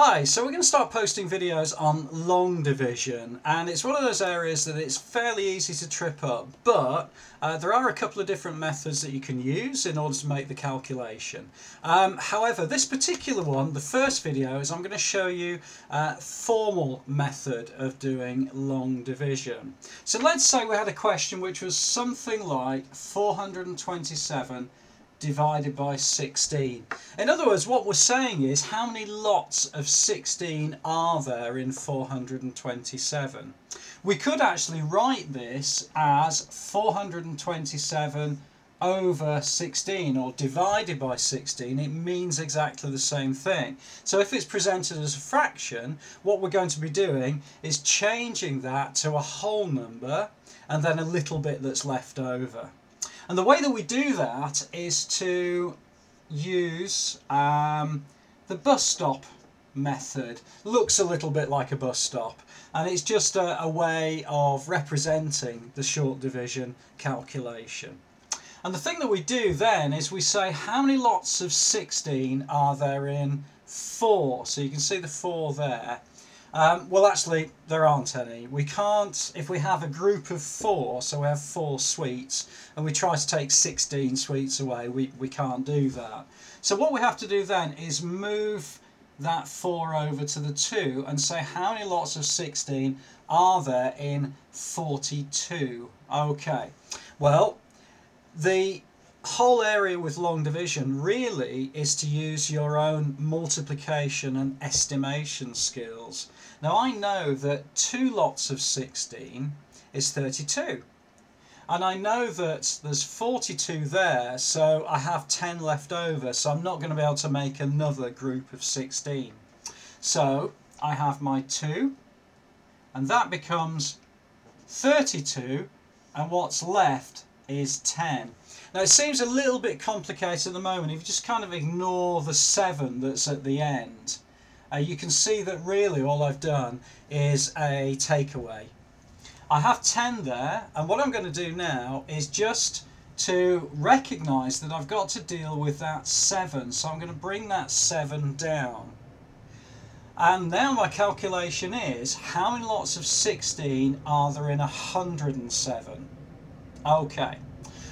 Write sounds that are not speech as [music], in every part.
Hi, so we're going to start posting videos on long division and it's one of those areas that it's fairly easy to trip up but uh, there are a couple of different methods that you can use in order to make the calculation. Um, however, this particular one, the first video, is I'm going to show you a formal method of doing long division. So let's say we had a question which was something like 427 divided by 16. In other words, what we're saying is how many lots of 16 are there in 427? We could actually write this as 427 over 16 or divided by 16 it means exactly the same thing so if it's presented as a fraction what we're going to be doing is changing that to a whole number and then a little bit that's left over and the way that we do that is to use um, the bus stop method. Looks a little bit like a bus stop and it's just a, a way of representing the short division calculation. And the thing that we do then is we say how many lots of 16 are there in 4. So you can see the 4 there. Um, well, actually, there aren't any. We can't, if we have a group of four, so we have four sweets, and we try to take 16 sweets away, we, we can't do that. So what we have to do then is move that 4 over to the 2 and say how many lots of 16 are there in 42. Okay, well, the whole area with long division really is to use your own multiplication and estimation skills. Now I know that two lots of 16 is 32 and I know that there's 42 there so I have 10 left over so I'm not going to be able to make another group of 16 so I have my 2 and that becomes 32 and what's left is 10 now it seems a little bit complicated at the moment. If you just kind of ignore the 7 that's at the end uh, you can see that really all I've done is a takeaway. I have 10 there and what I'm going to do now is just to recognize that I've got to deal with that 7 so I'm going to bring that 7 down. And now my calculation is how many lots of 16 are there in 107 okay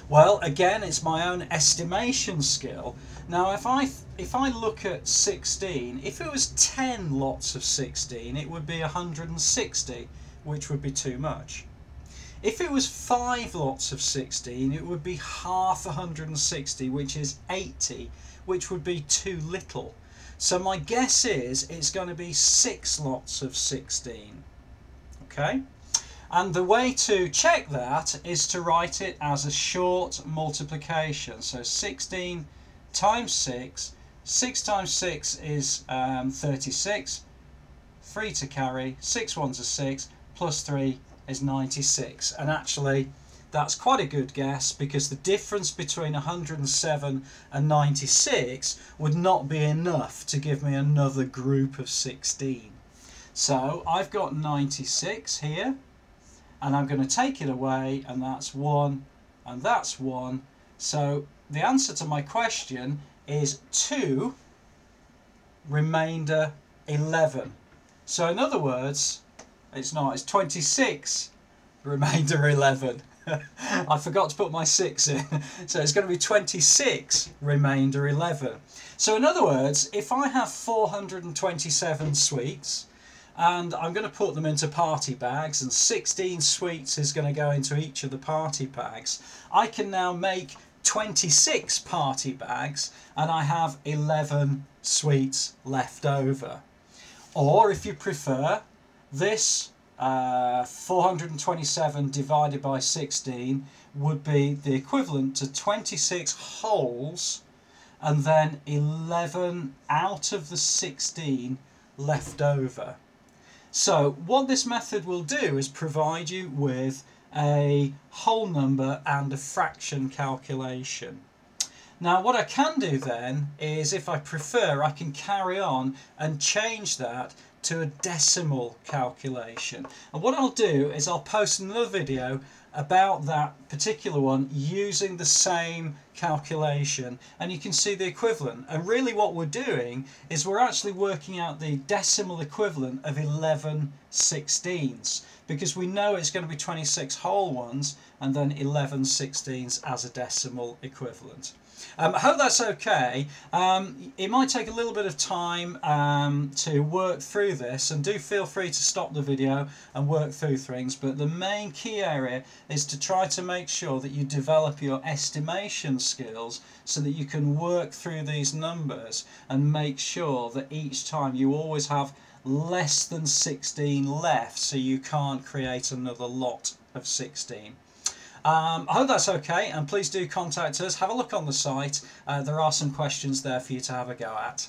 well again it's my own estimation skill now if I if I look at 16, if it was 10 lots of 16 it would be 160 which would be too much. If it was 5 lots of 16 it would be half 160 which is 80 which would be too little. So my guess is it's going to be 6 lots of 16. Okay? And the way to check that is to write it as a short multiplication. So 16 times 6. 6 times 6 is um, 36. 3 to carry. 6 ones are 6. Plus 3 is 96. And actually, that's quite a good guess because the difference between 107 and 96 would not be enough to give me another group of 16. So I've got 96 here and I'm going to take it away and that's 1 and that's 1 so the answer to my question is 2 remainder 11. So in other words, it's not, it's 26 remainder [laughs] 11. [laughs] I forgot to put my 6 in. [laughs] So it's going to be 26 remainder 11. So in other words, if I have 427 sweets, and I'm going to put them into party bags and 16 sweets is going to go into each of the party bags. I can now make 26 party bags and I have 11 sweets left over. Or if you prefer, this uh, 427 divided by 16 would be the equivalent to 26 wholes and then 11 out of the 16 left over. So what this method will do is provide you with a whole number and a fraction calculation. Now what I can do then is if I prefer I can carry on and change that to a decimal calculation. And what I'll do is I'll post another video about that particular one using the same calculation. And you can see the equivalent. And really what we're doing is we're actually working out the decimal equivalent of 11 sixteenths because we know it's going to be 26 whole ones and then 11 sixteenths as a decimal equivalent. Um, I hope that's okay. Um, it might take a little bit of time um, to work through this and do feel free to stop the video and work through things but the main key area is to try to make sure that you develop your estimation skills so that you can work through these numbers and make sure that each time you always have less than 16 left so you can't create another lot of 16. Um, I hope that's okay and please do contact us. Have a look on the site. Uh, there are some questions there for you to have a go at.